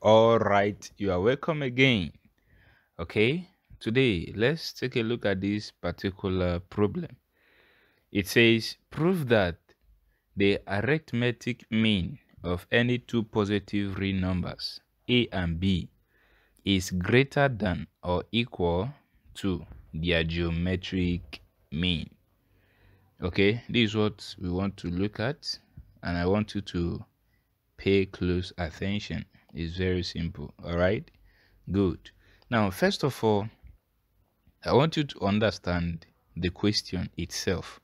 All right, you are welcome again. Okay, today let's take a look at this particular problem. It says prove that the arithmetic mean of any two positive real numbers a and b is greater than or equal to their geometric mean. Okay, this is what we want to look at, and I want you to pay close attention. It's very simple. All right, good. Now, first of all, I want you to understand the question itself,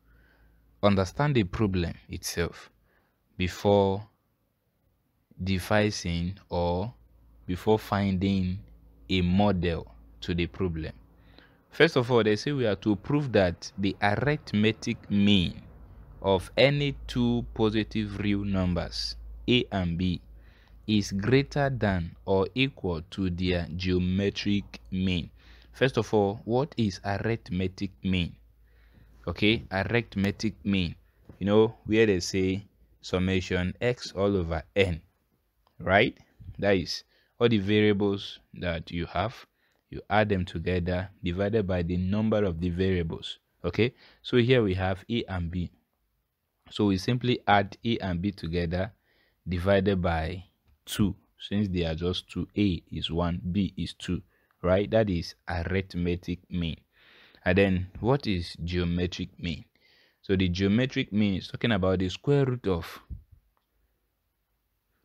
understand the problem itself before devising or before finding a model to the problem. First of all, they say we are to prove that the arithmetic mean of any two positive real numbers, a and b, is greater than or equal to their geometric mean. First of all, what is arithmetic mean? Okay, arithmetic mean. You know, where they say summation x all over n, right? That is all the variables that you have you add them together divided by the number of the variables okay so here we have a and b so we simply add a and b together divided by 2 since they are just 2 a is 1 b is 2 right that is arithmetic mean and then what is geometric mean so the geometric mean is talking about the square root of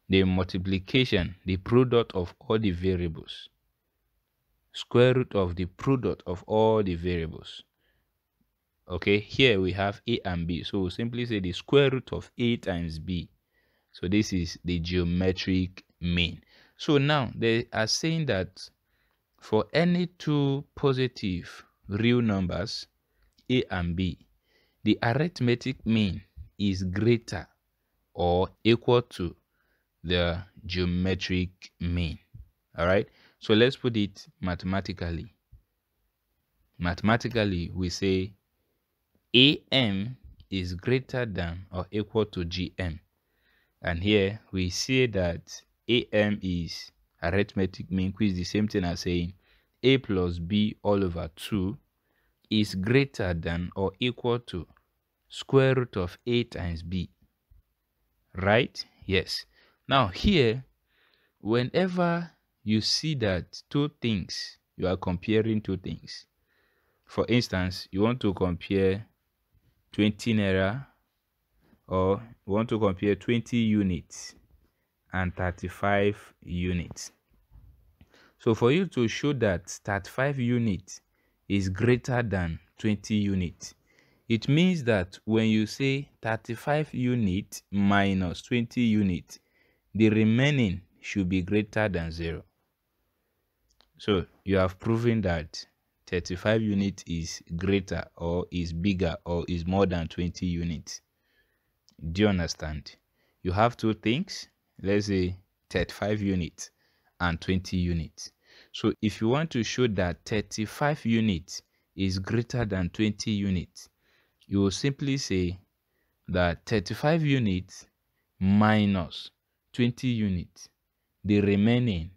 the multiplication the product of all the variables square root of the product of all the variables. Okay, here we have a and b. So we'll simply say the square root of a times b. So this is the geometric mean. So now they are saying that for any two positive real numbers, a and b, the arithmetic mean is greater or equal to the geometric mean. All right. So let's put it mathematically. Mathematically, we say AM is greater than or equal to GM. And here we see that AM is arithmetic mean, which is the same thing as saying A plus B all over 2 is greater than or equal to square root of A times B. Right? Yes. Now here, whenever you see that two things, you are comparing two things. For instance, you want to compare 20 naira or you want to compare 20 units and 35 units. So for you to show that 35 units is greater than 20 units, it means that when you say 35 units minus 20 units, the remaining should be greater than 0. So you have proven that 35 units is greater or is bigger or is more than 20 units. Do you understand? You have two things, let's say 35 units and 20 units. So if you want to show that 35 units is greater than 20 units, you will simply say that 35 units minus 20 units, the remaining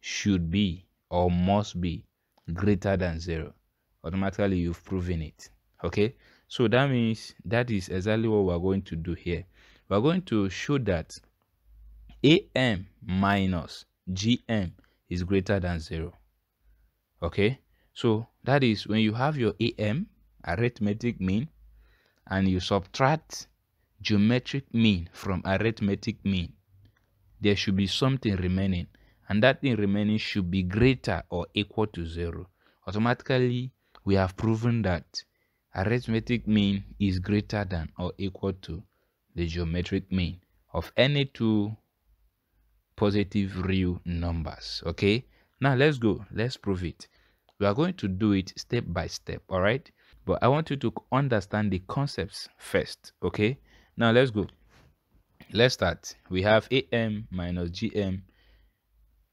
should be or must be greater than zero automatically you've proven it okay? So that means that is exactly what we're going to do here. We're going to show that am minus gm is greater than zero. Okay? So that is when you have your am arithmetic mean and you subtract geometric mean from arithmetic mean there should be something remaining. And that thing remaining should be greater or equal to 0. Automatically, we have proven that arithmetic mean is greater than or equal to the geometric mean of any two positive real numbers. Okay, now let's go. Let's prove it. We are going to do it step by step. All right, but I want you to understand the concepts first. Okay, now let's go. Let's start. We have AM minus GM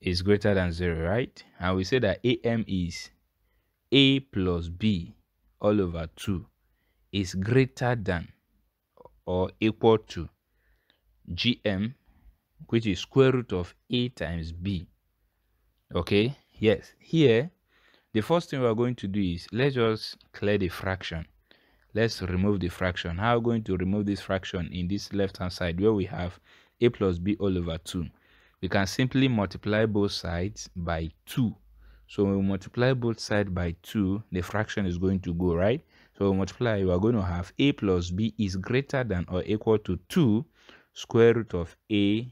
is greater than 0, right? And we say that AM is A plus B all over 2 is greater than or equal to GM which is square root of a times b. Okay, yes, here, the first thing we're going to do is, let's just clear the fraction. Let's remove the fraction. How are we going to remove this fraction in this left-hand side where we have a plus b all over 2? We can simply multiply both sides by 2. So when we multiply both sides by 2, the fraction is going to go, right? So we multiply, we are going to have a plus b is greater than or equal to 2 square root of a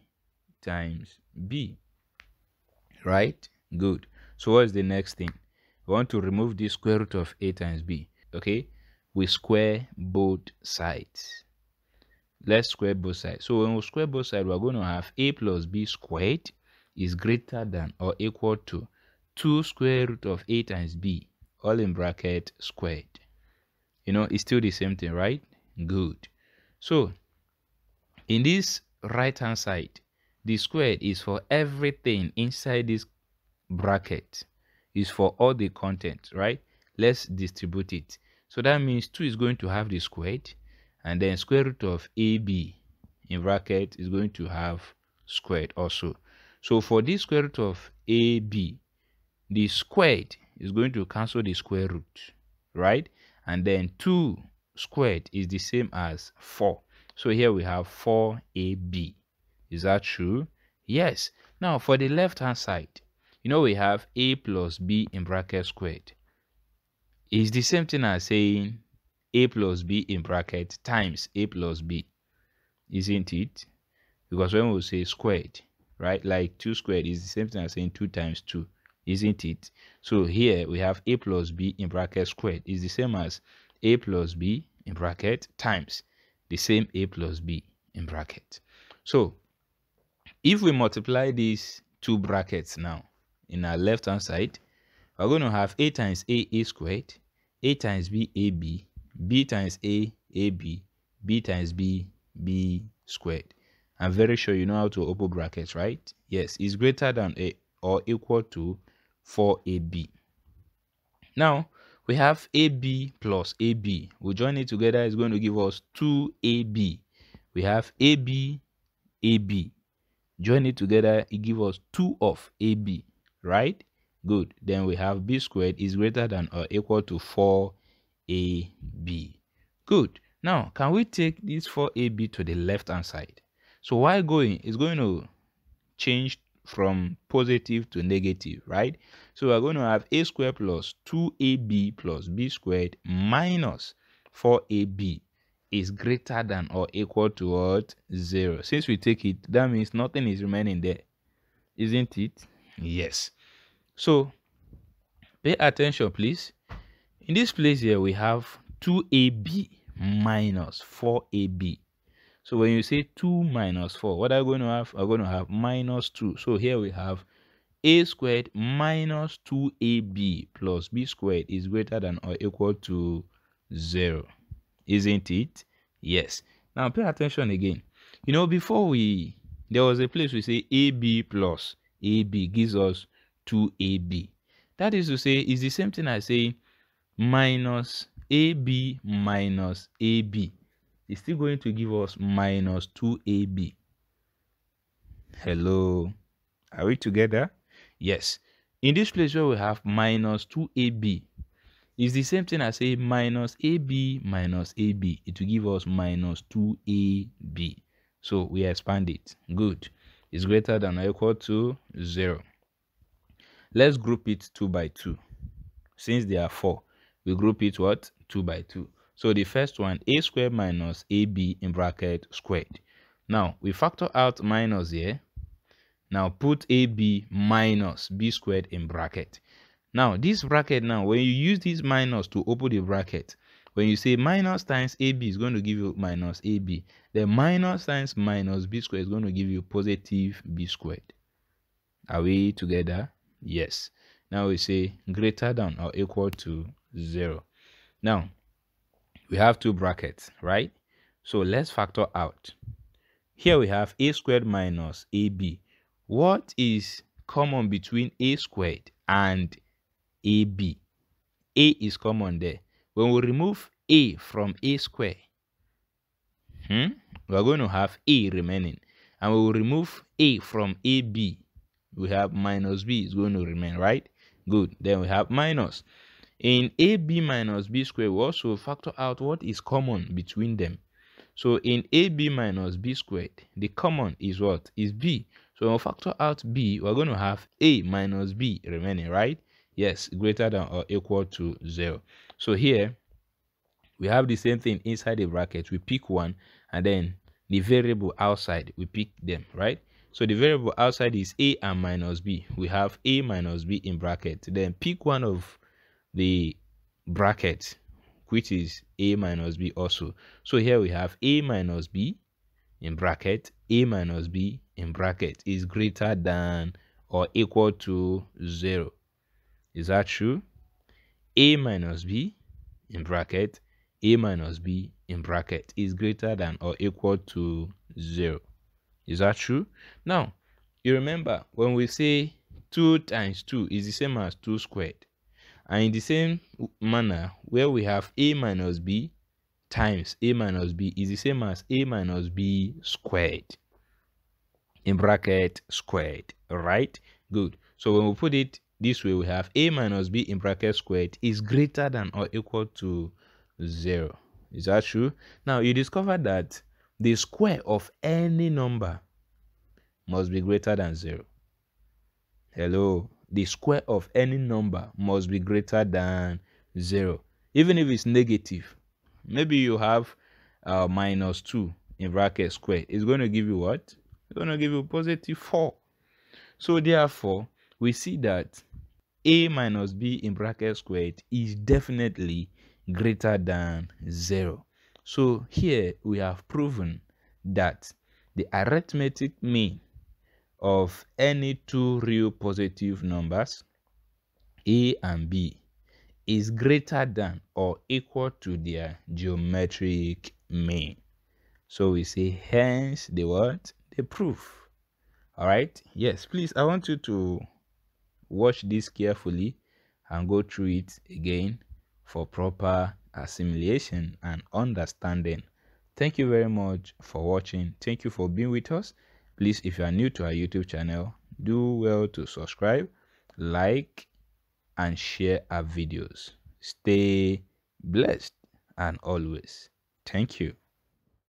times b. Right? Good. So what is the next thing? We want to remove the square root of a times b. Okay? We square both sides. Let's square both sides. So when we square both sides, we're going to have a plus b squared is greater than or equal to 2 square root of a times b, all in bracket squared. You know, it's still the same thing, right? Good. So, in this right hand side, the squared is for everything inside this bracket is for all the content, right? Let's distribute it. So that means 2 is going to have the squared and then square root of AB in bracket is going to have squared also. So for this square root of AB, the squared is going to cancel the square root, right? And then 2 squared is the same as 4. So here we have 4AB. Is that true? Yes. Now for the left hand side, you know we have a plus b in bracket squared. It's the same thing as saying a plus b in bracket times a plus b, isn't it? Because when we say squared, right, like 2 squared is the same thing as saying 2 times 2, isn't it? So here we have a plus b in bracket squared is the same as a plus b in bracket times the same a plus b in bracket. So if we multiply these two brackets now in our left hand side, we're going to have a times a a squared, a times b a b, b times a a b, b times b b squared. I'm very sure you know how to open brackets, right? Yes, it's greater than a or equal to 4ab. Now, we have ab plus ab. We join it together, it's going to give us 2ab. We have ab, ab join it together it gives us 2 of ab right good then we have b squared is greater than or equal to 4ab good now can we take this 4ab to the left hand side so while going it's going to change from positive to negative right so we're going to have a squared plus 2ab plus b squared minus 4ab is greater than or equal to what? 0. Since we take it, that means nothing is remaining there. Isn't it? Yes. So, pay attention please. In this place here, we have 2ab minus 4ab. So when you say 2 minus 4, what are we going to have? We're going to have minus 2. So here we have a squared minus 2ab plus b squared is greater than or equal to 0 isn't it? Yes. Now pay attention again. You know, before we there was a place we say AB plus AB gives us 2AB. That is to say, it's the same thing as saying minus AB minus AB. It's still going to give us minus 2AB. Hello. Are we together? Yes. In this place where we have minus 2AB, it's the same thing as a minus AB minus AB. It will give us minus 2AB. So we expand it. Good. It's greater than or equal to 0. Let's group it 2 by 2. Since there are 4, we group it what? 2 by 2. So the first one, a squared minus ab in bracket squared. Now, we factor out minus here. Now, put ab minus b squared in bracket. Now, this bracket now, when you use this minus to open the bracket, when you say minus times AB is going to give you minus AB, the minus times minus B squared is going to give you positive B squared. Are we together? Yes. Now we say greater than or equal to 0. Now, we have two brackets, right? So let's factor out. Here we have a squared minus ab. What is common between a squared and AB. A is common there. When we remove A from A square, hmm, we are going to have A remaining. and we will remove a from ab we have minus b is going to remain right good then we have minus in ab minus b squared we also factor out what is common between them. So in ab minus b squared the common is what? Is b. So we factor out b we're going to have a minus b remaining right? Yes greater than or equal to zero. So here we have the same thing inside the bracket. We pick one and then the variable outside we pick them right? So the variable outside is a and minus b. We have a minus b in bracket. Then pick one of the bracket which is a minus b also so here we have a minus b in bracket a minus b in bracket is greater than or equal to 0 is that true a minus b in bracket a minus b in bracket is greater than or equal to 0. Is that true? Now, you remember when we say 2 times 2 is the same as 2 squared. And in the same manner, where we have a minus b times a minus b is the same as a minus b squared. In bracket squared, right? Good. So when we put it this way, we have a minus b in bracket squared is greater than or equal to 0. Is that true? Now you discover that the square of any number must be greater than 0. Hello? The square of any number must be greater than 0. Even if it's negative. Maybe you have uh, minus 2 in bracket square. It's going to give you what? It's going to give you positive 4. So therefore, we see that a minus b in bracket squared is definitely greater than 0. So here we have proven that the arithmetic mean of any two real positive numbers a and b is greater than or equal to their geometric mean. So we say hence the what? The proof. Alright? Yes, please I want you to watch this carefully and go through it again for proper assimilation and understanding. Thank you very much for watching. Thank you for being with us. Please, if you are new to our YouTube channel, do well to subscribe, like, and share our videos. Stay blessed and always. Thank you.